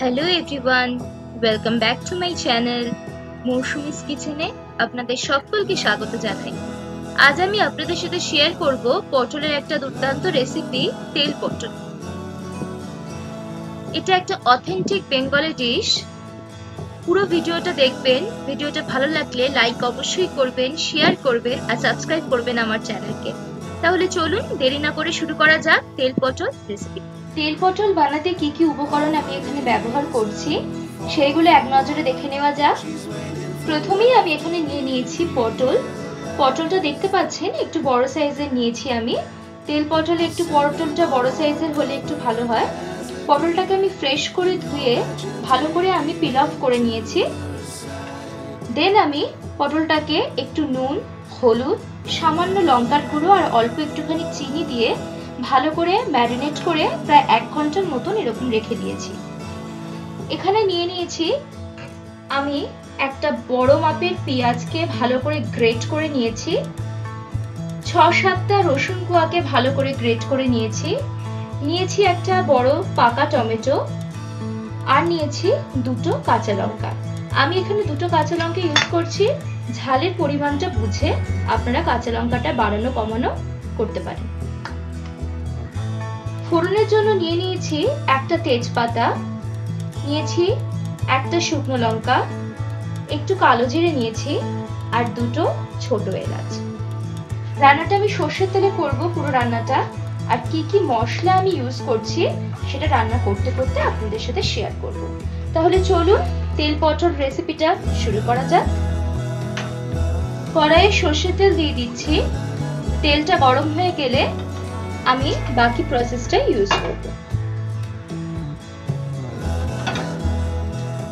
Hello everyone welcome back to my channel Moushumi's কিচেনে আপনাদের সকলকে স্বাগত জানাই। আজ আমি আপনাদের সাথে শেয়ার করব পটলের একটা দুর্দান্ত রেসিপি তেল পটল। এটা একটা অথেন্টিক বেঙ্গলি ডিশ পুরো ভিডিওটা দেখবেন। ভিডিওটা ভালো লাগলে লাইক অবশ্যই করবেন শেয়ার করবেন আর সাবস্ক্রাইব করবেন আমার চ্যানেলকে তাহলে চলুন দেরি না করে শুরু করা যাক তেল পটল রেসিপি তেল পটল বানাতে কি কি উপকরণ আমি এখানে ব্যবহার করছি সেইগুলো এক নজরে দেখে নেওয়া যাক। প্রথমেই আমি এখানে নিয়ে নিয়েছি পটল। পটলটা দেখতে পাচ্ছেন, একটু বড় সাইজের নিয়েছি আমি। তেল পটলে একটু পটলটা বড় সাইজের হলে একটু ভালো হয়। পটলটাকে আমি ফ্রেশ করে ধুয়ে ভালো করে আমি পিল অফ করে নিয়েছি। দেন আমি পটলটাকে একটু নুন, হলুদ, সামান্য লঙ্কার গুঁড়ো আর অল্প একটুখানি চিনি দিয়ে ভালো করে ম্যারিনেট করে প্রায় এক ঘণ্টার মতন এরকম রেখে দিয়েছি। এখানে নিয়ে নিয়েছি আমি একটা বড় মাপের পেঁয়াজকে ভালো করে গ্রেট করে নিয়েছি, ছ সাতটা রসুন কোয়াকে ভালো করে গ্রেট করে নিয়েছি নিয়েছি একটা বড় পাকা টমেটো আর নিয়েছি দুটো কাঁচা লঙ্কা। আমি এখানে দুটো কাঁচা লঙ্কা ইউজ করছি, ঝালের পরিমাণটা বুঝে আপনারা কাঁচা লঙ্কাটা বাড়ানো কমানো করতে পারেন। ফোড়নের জন্য নিয়ে নিয়েছি একটা তেজপাতা, নিয়েছি একটা শুকনো লঙ্কা, একটু কালো জিরে নিয়েছি আর দুটো ছোট এলাচ। রান্নাটা আমি সর্ষের তেলে করব পুরো রান্নাটা। আর কি কি মশলা আমি ইউজ করছি সেটা রান্না করতে করতে আপনাদের সাথে শেয়ার করব। তাহলে চলুন তেল পটল রেসিপিটা শুরু করা যাক। কড়াইয়ে সর্ষের তেল দিয়ে দিচ্ছি। তেলটা গরম হয়ে গেলে আমি বাকি প্রসেসটা ইউজ করব।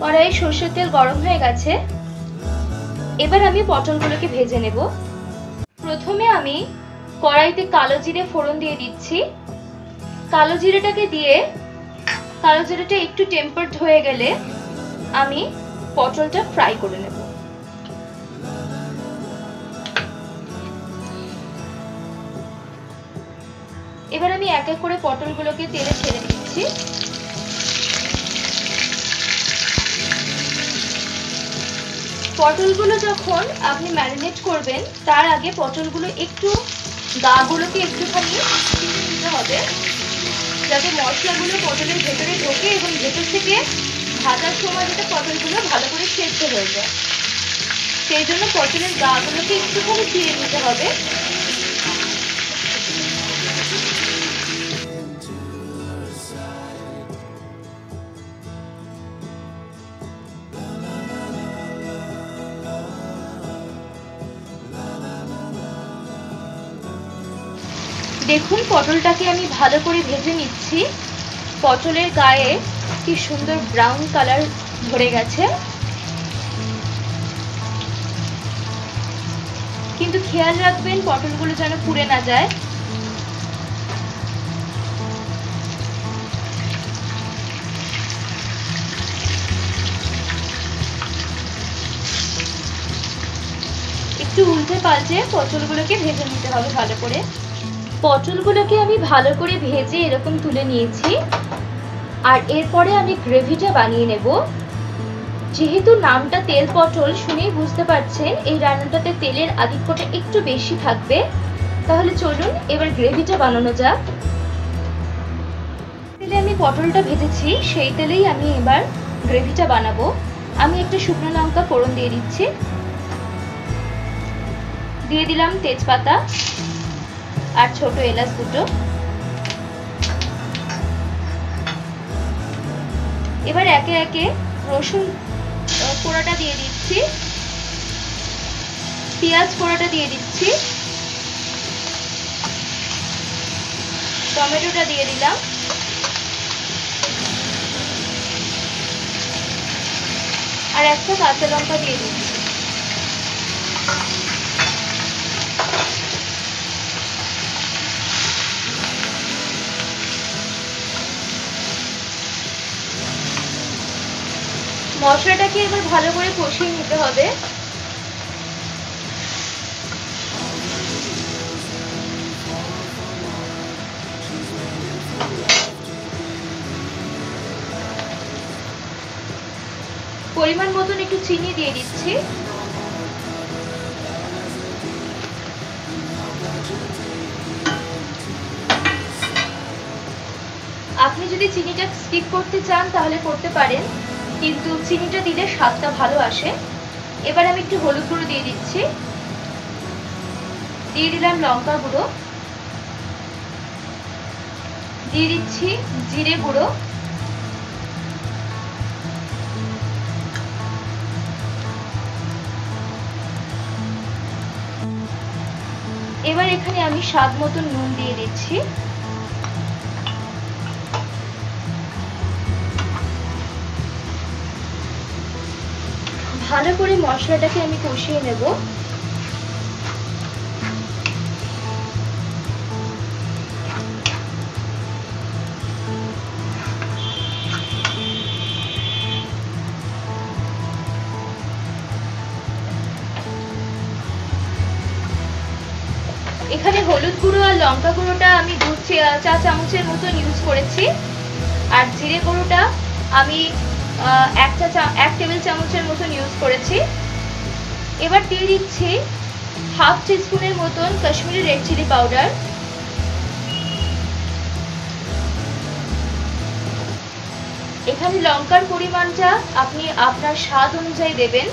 কড়াইয়ে সর্ষের তেল গরম হয়ে গেছে। এবার আমি পটলগুলোকে ভেজে নেব। প্রথমে আমি কড়াইতে কালো জিরে ফোড়ন দিয়ে দিচ্ছি। কালো জিরেটাকে দিয়ে, কালো জিরেটা একটু টেম্পার্ড হয়ে গেলে আমি পটলটা ফ্রাই করে নেব। এবার আমি এক এক করে পটলগুলোকে তেলে ছেড়ে দিচ্ছি। পটলগুলো যখন আপনি ম্যারিনেট করবেন, তার আগে পটলগুলো একটু গাগুলোকে একটুখানি ছিঁড়ে নিতে হবে, যাতে মশলাগুলো পটলের ভেতরে ঢোকে এবং ভেতর থেকে ভাজার সময় যাতে পটলগুলো ভালো করে সেদ্ধ হয়ে যায়। সেই জন্য পটলের গাগুলোকে একটুখানি ছিঁড়ে নিতে হবে। দেখুন, পটলটাকে আমি ভালো করে ভেজে নিচ্ছি। পটলের গায়ে কি সুন্দর ব্রাউন কালার ধরে গেছে। কিন্তু খেয়াল রাখবেন, পটলগুলো যেন পুড়ে না যায়। একটু উল্টে পাল্টে পটলগুলোকে ভেজে নিতে হবে ভালো করে। পটলগুলোকে আমি ভালো করে ভেজে এরকম তুলে নিয়েছি। আর এরপরে আমি গ্রেভিটা বানিয়ে নেব। যেহেতু নামটা তেল পটল, শুনেই বুঝতে পারছেন, এই রান্নাটাতে তেলের আধিক্যটা একটু বেশি থাকবে। তাহলে চলুন, এবার গ্রেভিটা বানানো যাক। তেলে আমি পটলটা ভেজেছি, সেই তেলেই আমি এবার গ্রেভিটা বানাবো। আমি একটা শুকনো লঙ্কা ফোড়ন দিয়ে দিচ্ছি। দিয়ে দিলাম তেজপাতা। আর ছোট এলাচ দুটো। এবার একে একে রসুন পোড়াটা দিয়ে দিচ্ছি। পেঁয়াজ পোড়াটা দিয়ে দিচ্ছি। টমেটোটা দিয়ে দিলাম। আর একটা কাঁচা লঙ্কা দিয়ে দিচ্ছি। মশলাটাকে এবার ভালো করে কষিয়ে নিতে হবে। পরিমাণ মতন একটু চিনি দিয়ে দিচ্ছি। আপনি যদি চিনিটা স্কিপ করতে চান তাহলে করতে পারেন। কিন্তু চিনিটা দিলে স্বাদটা ভালো আসে। এবার আমি একটু হলুদ গুঁড়ো দিয়ে দিচ্ছি। দিয়ে দিলাম লঙ্কা গুঁড়ো। দিয়ে দিচ্ছি জিরে গুঁড়ো। এবার এখানে আমি স্বাদ মতন নুন দিয়ে দিচ্ছি। ভালো করে মশলাটাকে আমি কষিয়ে নেব। এখানে হলুদ গুঁড়ো আর লঙ্কা গুঁড়োটা আমি দু চা চামচের মতন ইউজ করেছি। আর জিরে গুঁড়োটা আমি এক চা এক টেবিল চামচের মতন ইউজ করেছি। এবার দিয়ে দিচ্ছি হাফ টিস্পুনের মতন কাশ্মীরি রেড চিলি পাউডার এখানে লঙ্কার পরিমাণটা আপনি আপনার স্বাদ অনুযায়ী দেবেন।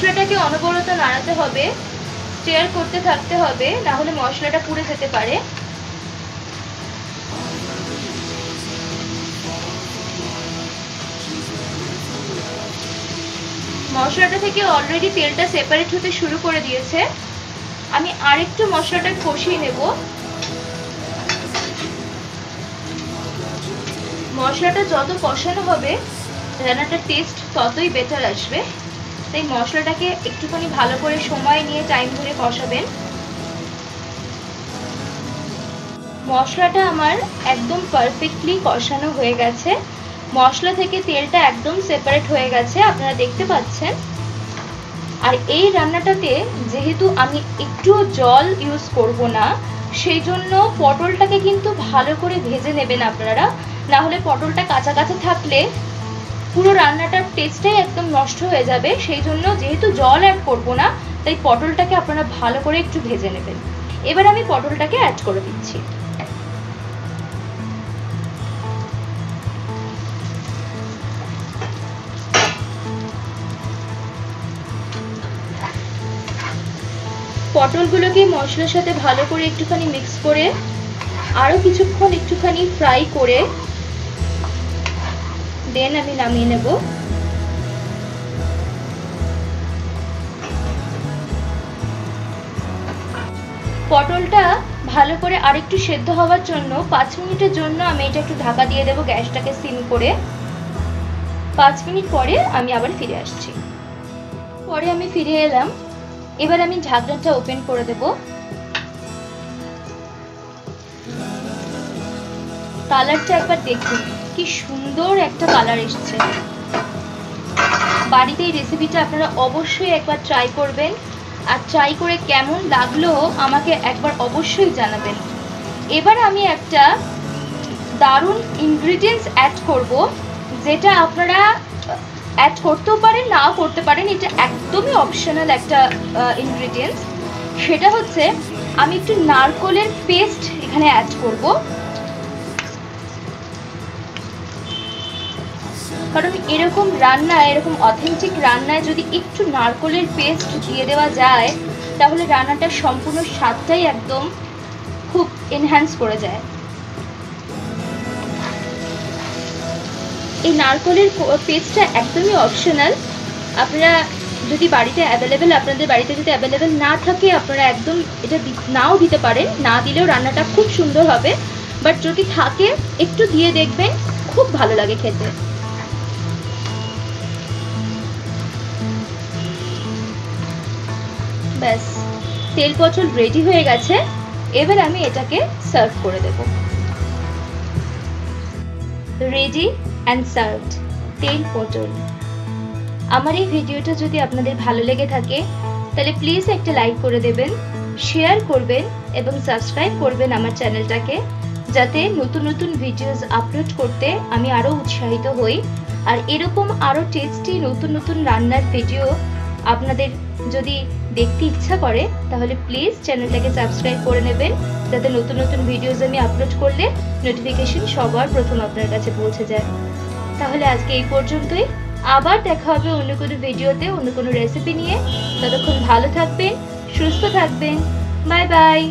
মশলাটাকে অনবরত নাড়াতে হবে স্টেয়ার করতে থাকতে হবে, না হলে মশলাটা পুড়ে যেতে পারে। মশলাটা থেকে অলরেডি তেলটা সেপারেট হতে শুরু করে দিয়েছে। আমি আরেকটু মশলাটা কষিয়ে নেব। মশলাটা যত কষানো হবে, রান্নাটার টেস্ট ততই বেটার আসবে। তাই মশলাটাকে একটুখানি ভালো করে সময় নিয়ে টাইম ধরে কষাবেন। মশলাটা আমার একদম পারফেক্টলি কষানো হয়ে গেছে। মশলা থেকে তেলটা একদম সেপারেট হয়ে গেছে, আপনারা দেখতে পাচ্ছেন। আর এই রান্নাটাতে যেহেতু আমি একটু জল ইউজ করব না, সেই জন্য পটলটাকে কিন্তু ভালো করে ভেজে নেবেন আপনারা। না হলে পটলটা কাঁচা কাঁচা থাকলে পুরো রান্নাটার টেস্টটাই একদম নষ্ট হয়ে যাবে। সেই জন্য যেহেতু জল অ্যাড করব না, তাই পটলটাকে আপনারা ভালো করে একটু ভেজে নেবেন। এবার আমি পটলটাকে অ্যাড করে দিচ্ছি। পটলগুলোকে মশলার সাথে ভালো করে একটুখানি মিক্স করে আরও কিছুক্ষণ একটুখানি ফ্রাই করে দেন আমি নামিয়ে নেব পটলটা ভালো করে আরেকটু সেদ্ধ হওয়ার জন্য পাঁচ মিনিটের জন্য আমি এটা একটু ঢাকা দিয়ে দেবো গ্যাসটাকে সিম করে। পাঁচ মিনিট পরে আমি আবার ফিরে আসছি। পরে আমি ফিরে এলাম। এবার আমি ঢাকনাটা ওপেন করে দেব। কালারটা একবার দেখুন। কি সুন্দর একটা কালার এসছে। বাড়িতে এই রেসিপিটা আপনারা অবশ্যই একবার ট্রাই করবেন। আর ট্রাই করে কেমন লাগল আমাকে একবার অবশ্যই জানাবেন। এবার আমি একটা দারুণ ইনগ্রিডিয়েন্টস অ্যাড করব, যেটা আপনারা অ্যাড করতেও পারেন, নাও করতে পারেন। এটা একদমই অপশনাল একটা ইনগ্রিডিয়েন্টস সেটা হচ্ছে, আমি একটু নারকলের পেস্ট এখানে অ্যাড করব। কারণ এরকম রান্নায় এরকম অথেন্টিক রান্নায় যদি একটু নারকলের পেস্ট দিয়ে দেওয়া যায়, তাহলে রান্নাটার সম্পূর্ণ স্বাদটাই একদম খুব এনহ্যান্স করে যায়। এই নারকলের পেস্টটা একদমই অপশনাল আপনারা যদি বাড়িতে অ্যাভেলেবেল আপনাদের বাড়িতে যদি অ্যাভেলেবেল না থাকে, আপনারা একদম এটা নাও দিতে পারেন। না দিলেও রান্নাটা খুব সুন্দর হবে। বাট যদি থাকে, একটু দিয়ে দেখবেন, খুব ভালো লাগে খেতে। ব্যাস, তেল পটল রেডি হয়ে গেছে। এবার আমি এটাকে সার্ভ করে দেব। রেডি অ্যান্ড সার্ভড তেল পটল আমার এই ভিডিওটা যদি আপনাদের ভালো লেগে থাকে, তাহলে প্লিজ একটা লাইক করে দেবেন শেয়ার করবেন এবং সাবস্ক্রাইব করবেন আমার চ্যানেলটাকে যাতে নতুন নতুন ভিডিওস আপলোড করতে আমি আরও উৎসাহিত হই। আর এরকম আরও টেস্টি নতুন নতুন রান্নার ভিডিও আপনাদের যদি দেখতে ইচ্ছা করে, তাহলে প্লিজ চ্যানেলটাকে সাবস্ক্রাইব করে নেবেন। যাতে নতুন নতুন ভিডিওস আমি আপলোড করলে নোটিফিকেশন সবার প্রথম আপনার কাছে পৌঁছে যায়। তাহলে আজকে এই পর্যন্তই। আবার দেখা হবে অন্য কোনো ভিডিওতে অন্য কোনো রেসিপি নিয়ে। ততক্ষণ ভালো থাকবেন, সুস্থ থাকবেন। Bye bye